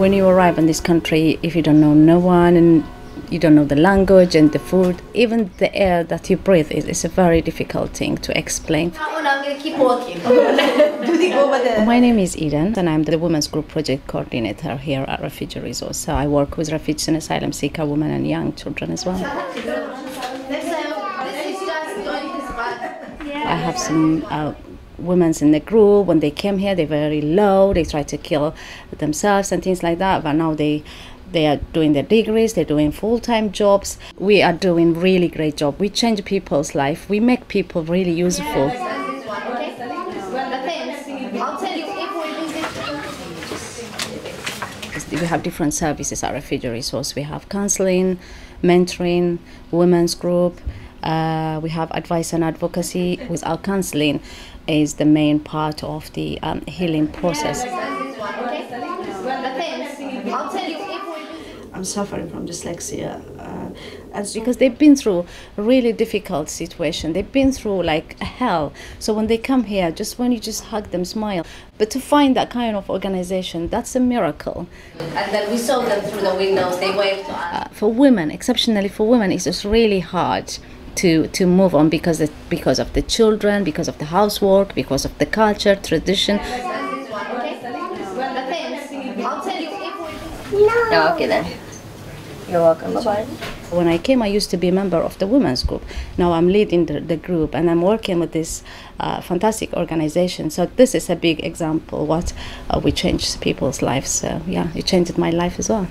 When you arrive in this country, if you don't know no one and you don't know the language and the food, even the air that you breathe is, is a very difficult thing to explain. No, I'm going to keep walking. My name is Eden, and I'm the Women's Group Project Coordinator here at Refugee Resource. So I work with refugees and asylum seeker women and young children as well. Next time, this is just going this back. I have some uh, women in the group. When they came here, they're very low. They try to kill themselves and things like that. But now they they are doing their degrees. They're doing full time jobs. We are doing really great job. We change people's life. We make people really useful. This one, okay? The things, I'll tell you if we visit. We have different services at Refugee Resource. We have counseling, mentoring, women's group. Uh, we have advice and advocacy. With our counseling, is the main part of the um, healing process. This one, okay? The things, I'll tell you if we visit. I'm suffering from dyslexia. Uh, and so because they've been through a really difficult situation they've been through like hell so when they come here just when you just hug them smile but to find that kind of organization that's a miracle And then we saw them through the windows. They waved to us. uh, for women exceptionally for women it's just really hard to to move on because it, because of the children because of the housework because of the culture tradition This one, okay? The things, I'll tell you if we visit. Oh, okay then. You're welcome. Bye bye. When I came, I used to be a member of the women's group. Now I'm leading the, the group and I'm working with this uh, fantastic organization. So this is a big example what uh, we changed people's lives. So yeah, it changed my life as well.